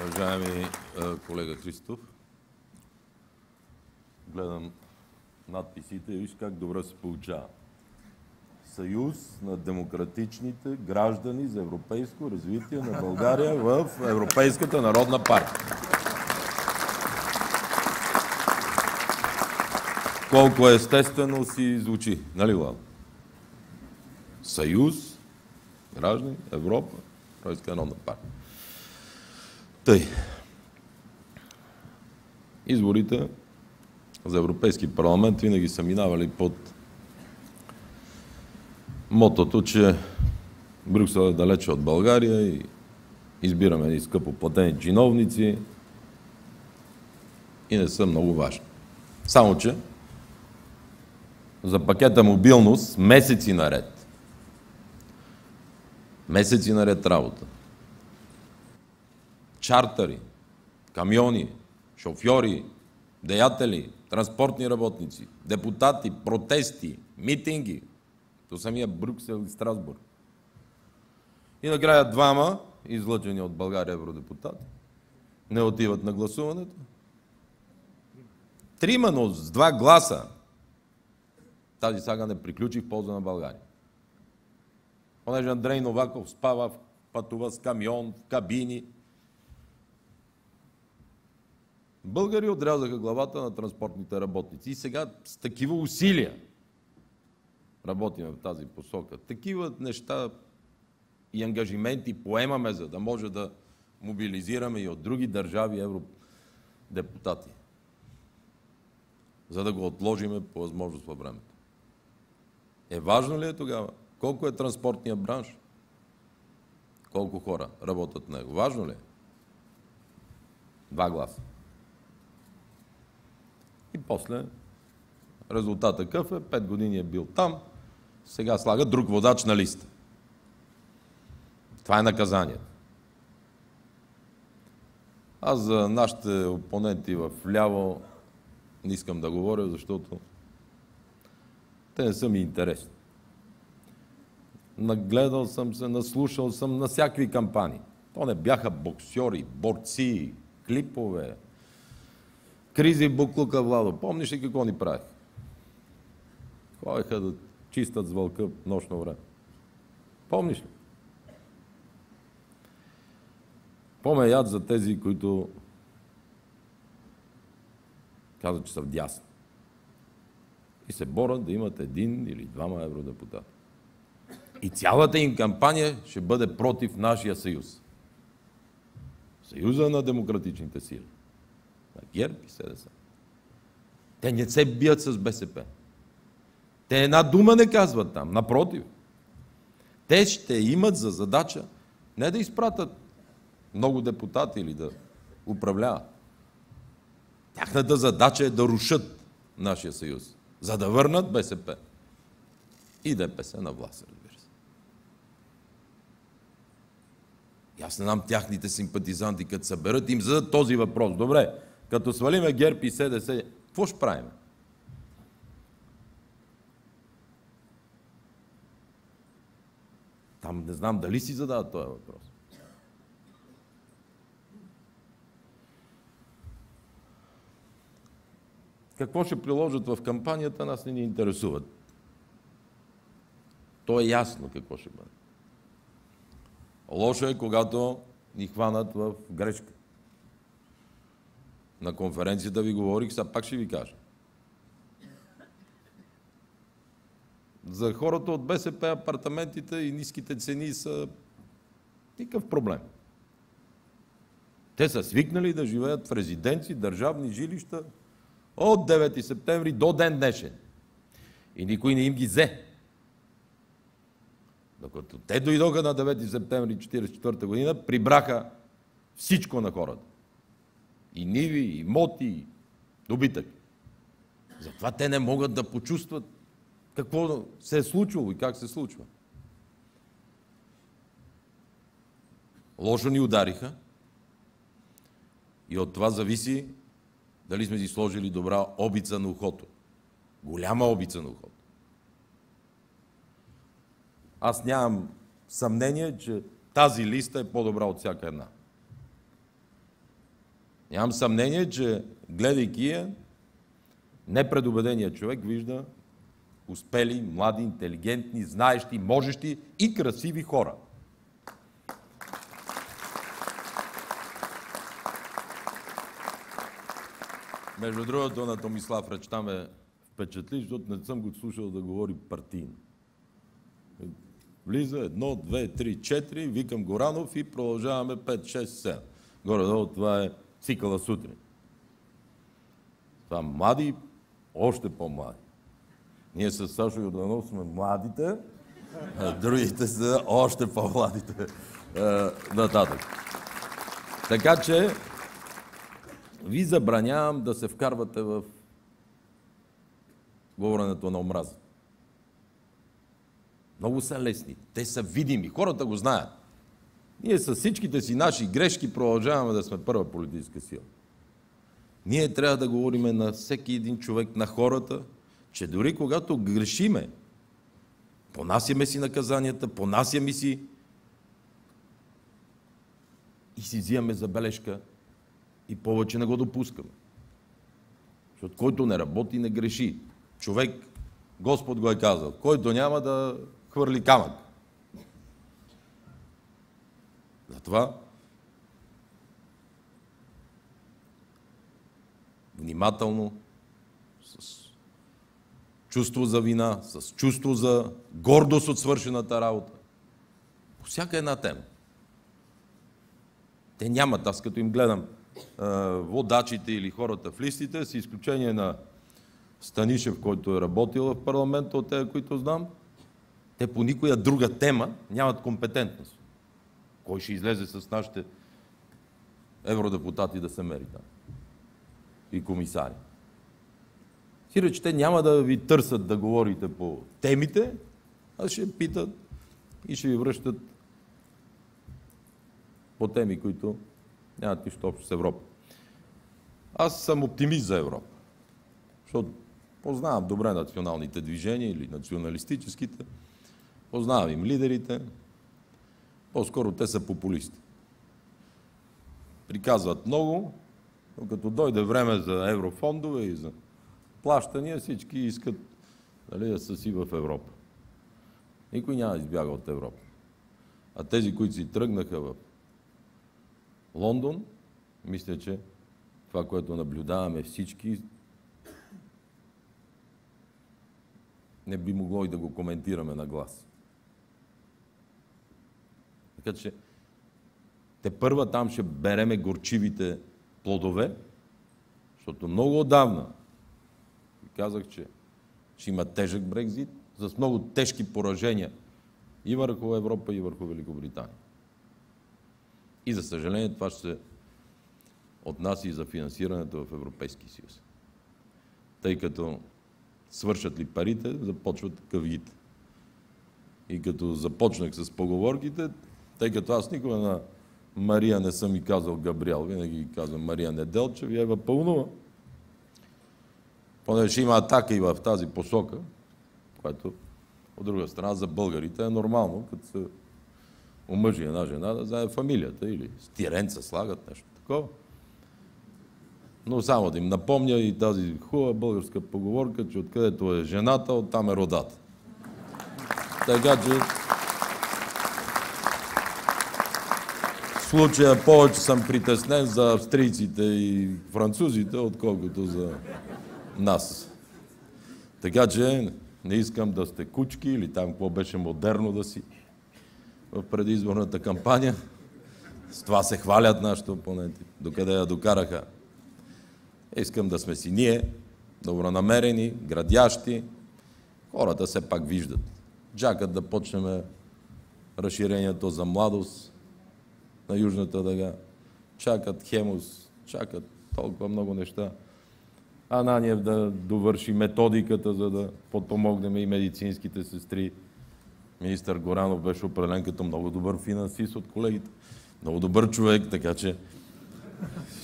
Уважаеми колега Христов, гледам надписите и виж как добре се получава. Съюз на демократичните граждани за европейско развитие на България в Европейската народна партия. Колко естествено си звучи, нали Лало? Съюз, граждани, Европа, Европейска народна партия. Тъй. Изборите за Европейски парламент винаги са минавали под мотото, че Брюксел е далече от България и избираме ни скъпо платени чиновници и не са много важни. Само, че за пакета мобилност месеци наред, месеци наред работа, чартери, камиони, шофьори, деятели, транспортни работници, депутати, протести, митинги до самия Брюксел и Страсбург. И накрая двама, излъчени от България евродепутати, не отиват на гласуването. Трима, но с два гласа тази сага не приключи в полза на България. Понеже Андрей Новаков спава, пътува с камион, в кабини, Българи отрязаха главата на транспортните работници. И сега с такива усилия работим в тази посока. Такива неща и ангажименти поемаме, за да може да мобилизираме и от други държави евродепутати, за да го отложиме по възможност във времето. Е важно ли е тогава? Колко е транспортния бранш? Колко хора работят в него? Важно ли е? Два гласа. И после резултатът какъв е? Пет години е бил там, сега слага друг водач на листа. Това е наказанието. Аз за нашите опоненти в ляво не искам да говоря, защото те не са ми интересни. Нагледал съм се, наслушал съм на всякакви кампании. То не бяха боксьори, борци, клипове, Кризи буклука, Владо. Помниш ли какво ни правих? Ходеха да чистат с вълка нощно време. Помниш ли? Поме яд за тези, които казват, че са вдясно. И се борят да имат един или двама евродепутата. И цялата им кампания ще бъде против нашия съюз. Съюза на демократичните сили ГЕРБ и СДС. Те не се бият с БСП. Те една дума не казват там, напротив. Те ще имат за задача не да изпратят много депутати или да управляват. Тяхната задача е да рушат нашия съюз, за да върнат БСП и ДПС на власт, разбира се. И аз не знам тяхните симпатизанти, като съберат, им зададат този въпрос. Добре, като свалиме ГЕРБ и СДС, какво ще правим? Там не знам дали си задават този въпрос. Какво ще приложат в кампанията, нас не ни интересуват. То е ясно какво ще бъде. Лошо е, когато ни хванат в грешка. На конференцията ви говорих, сега пак ще ви кажа. За хората от БСП апартаментите и ниските цени са никакъв проблем. Те са свикнали да живеят в резиденции, държавни жилища от 9 септември до ден днешен. И никой не им ги взе. Докато те дойдоха на 9 септември 1944 година, прибраха всичко на хората и ниви, и моти, и добитък. Затова те не могат да почувстват какво се е случило и как се случва. Лошо ни удариха и от това зависи дали сме си сложили добра обица на ухото. Голяма обица на ухото. Аз нямам съмнение, че тази листа е по-добра от всяка една. Нямам съмнение, че гледайки я, непредобеденият човек вижда успели, млади, интелигентни, знаещи, можещи и красиви хора. Между другото, на Томислав речта ме впечатли, защото не съм го слушал да говори партийно. Влиза едно, две, три, четири, викам Горанов и продължаваме 5, 6, 7. Горе-долу това е цикъла сутрин. Това млади, още по-млади. Ние с Сашо Йорданов сме младите, а другите са още по-младите нататък. Така че ви забранявам да се вкарвате в говоренето на омраза. Много са лесни. Те са видими. Хората го знаят. Ние с всичките си наши грешки продължаваме да сме първа политическа сила. Ние трябва да говорим на всеки един човек, на хората, че дори когато грешиме, понасяме си наказанията, понасяме си и си взимаме забележка и повече не го допускаме. Защото който не работи, не греши. Човек, Господ го е казал, който няма да хвърли камък. Затова внимателно, с чувство за вина, с чувство за гордост от свършената работа. По всяка една тема. Те нямат, аз като им гледам водачите или хората в листите, с изключение на Станишев, който е работил в парламента, от тези, които знам, те по никоя друга тема нямат компетентност. Кой ще излезе с нашите евродепутати да се мери там? И комисари. Сиреч, те няма да ви търсят да говорите по темите, а ще питат и ще ви връщат по теми, които нямат нищо общо с Европа. Аз съм оптимист за Европа, защото познавам добре националните движения или националистическите, познавам им лидерите, по-скоро те са популисти. Приказват много, но като дойде време за еврофондове и за плащания, всички искат нали, да са си в Европа. Никой няма да избяга от Европа. А тези, които си тръгнаха в Лондон, мисля, че това, което наблюдаваме всички, не би могло и да го коментираме на глас. Така че те първа там ще береме горчивите плодове, защото много отдавна казах, че ще има тежък Брекзит, с много тежки поражения и върху Европа, и върху Великобритания. И за съжаление това ще се отнася и за финансирането в Европейски съюз. Тъй като свършат ли парите, започват къвгите. И като започнах с поговорките, тъй като аз никога на Мария не съм и казал Габриел, винаги казвам Мария Неделчев и Ева Пълнова. Понеже има атака и в тази посока, което от друга страна за българите е нормално, като се омъжи една жена да знае фамилията или стиренца слагат нещо такова. Но само да им напомня и тази хубава българска поговорка, че откъдето е жената, оттам е родата. Така че случая повече съм притеснен за австрийците и французите, отколкото за нас. Така че не искам да сте кучки или там какво беше модерно да си в предизборната кампания. С това се хвалят нашите опоненти. Докъде я докараха. Искам да сме си ние, добронамерени, градящи. Хората се пак виждат. Чакат да почнем разширението за младост на Южната дъга. Чакат хемус, чакат толкова много неща. Ананиев да довърши методиката, за да подпомогнем и медицинските сестри. Министър Горанов беше определен като много добър финансист от колегите. Много добър човек, така че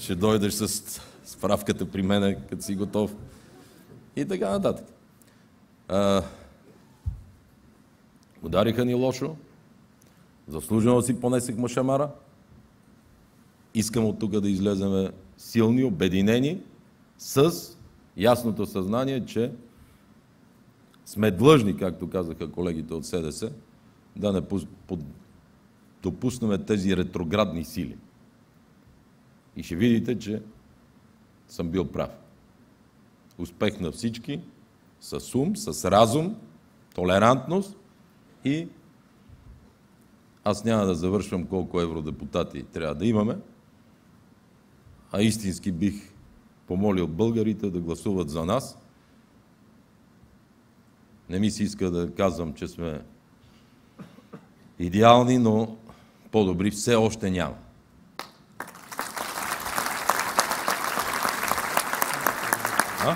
ще дойдеш с справката при мене, като си готов. И така нататък. А, удариха ни лошо. Заслужено си понесех машамара. Искам от тук да излеземе силни, обединени, с ясното съзнание, че сме длъжни, както казаха колегите от СДС, да не допуснем тези ретроградни сили. И ще видите, че съм бил прав. Успех на всички, с ум, с разум, толерантност и аз няма да завършвам колко евродепутати трябва да имаме, а истински бих помолил българите да гласуват за нас. Не ми се иска да казвам, че сме идеални, но по-добри все още няма.